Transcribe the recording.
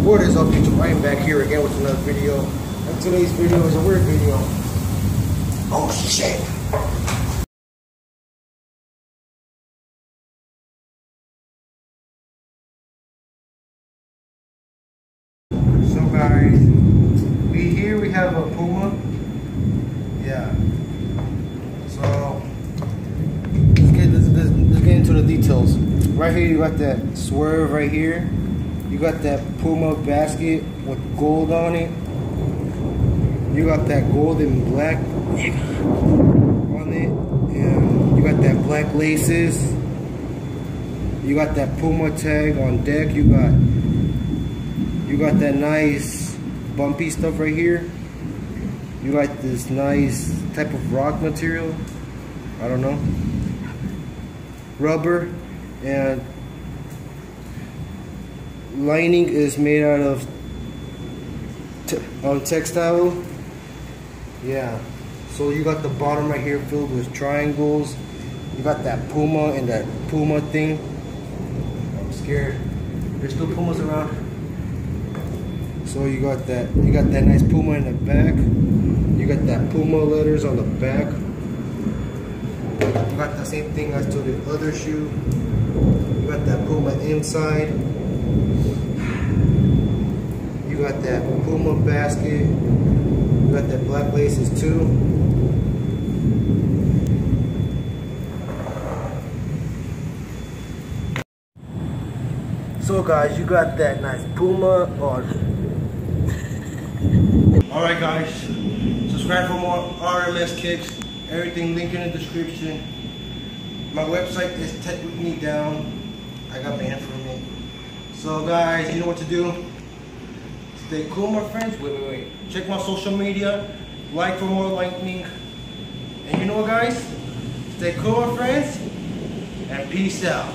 What is up YouTube? I am back here again with another video. And today's video is a weird video. Oh shit! So guys, we here we have a Puma. Yeah. So let's get let's, let's, let's get into the details. Right here you got that swerve right here. You got that Puma basket with gold on it. You got that gold and black on it. And you got that black laces. You got that Puma tag on deck. You got you got that nice bumpy stuff right here. You got this nice type of rock material. I don't know. Rubber and lining is made out of textile. Yeah. So you got the bottom right here filled with triangles. You got that Puma and that Puma thing. I'm scared. There's still Pumas around. So you got that you got that nice Puma in the back. You got that Puma letters on the back. You got the same thing as to the other shoe. You got that Puma inside. You got that Puma basket. You got that black laces too. So guys, you got that nice Puma. Alright guys, subscribe for more RMS kicks. Everything linked in the description. My website is Tech With Me Down. I got banned from it. So guys, you know what to do. Stay cool, my friends. Wait, wait, wait. Check my social media. Like for more lightning. And you know what, guys? Stay cool, my friends. And peace out.